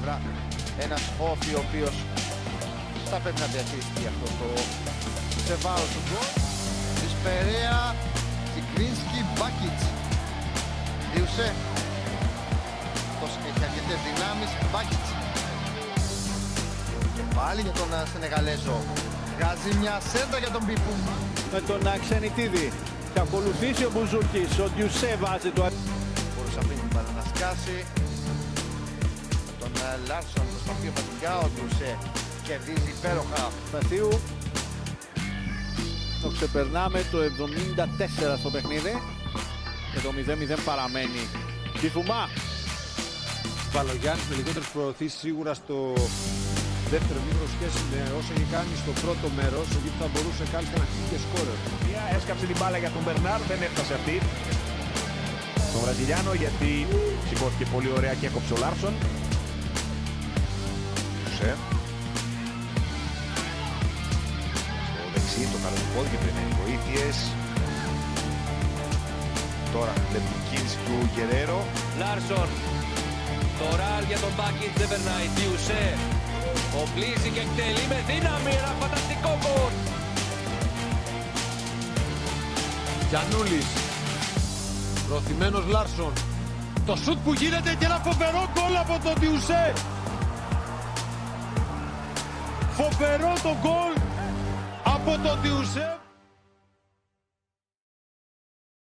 πλευρά ένας όφη ο οποίος θα πρέπει να διαχειριστεί αυτό το σε βάρος του γκολ. Της Περέα, Κικρίνσκι, Μπάκιτς. Διουσέ. Αυτός έχει αρκετές δυνάμεις, Μπάκιτς. Και πάλι για τον ε, Σενεγαλέζο. Βγάζει μια σέντα για τον Πιπού. με τον Ξενιτίδη. Θα ακολουθήσει ο Μπουζούκης, ο Ντιουσέ βάζει το Μπορούσε αυτή την μπάλα να σκάσει. Τον ε, Λάρσον προσπαθεί ο Πατικά, ο Ντιουσέ κερδίζει υπέροχα. Μαθίου. Το ξεπερνάμε το 74 στο παιχνίδι και το 0-0 παραμένει. Κιθουμά. Βαλογιάννης με λιγότερες προωθήσεις σίγουρα στο δεύτερο μήχρονο σχέση με όσα έχει κάνει στο πρώτο μέρος εκεί που θα μπορούσε κάλλιστα να χτίσει και σκόρερ. Έσκαψε την μπάλα για τον Μπερνάρ, δεν έφτασε αυτή. Τον Βραζιλιάνο γιατί σηκώθηκε πολύ ωραία και έκοψε ο Λάρσον. Διουσέ. Στο δεξί, το καλό του πόδι και περιμένει βοήθειες. Τώρα βλέπει την κίνηση του Γκερέρο. Λάρσον. Το ραλ για τον Μπάκιτς δεν περνάει. Διουσέ. Οπλίζει και εκτελεί με δύναμη. Ένα φανταστικό γκολ. Γιαννούλης. Προωθημένος Λάρσον. Το σουτ που γίνεται και ένα φοβερό γκολ από τον Διουσέ. Φοβερό το γκολ από τον Διουσέ.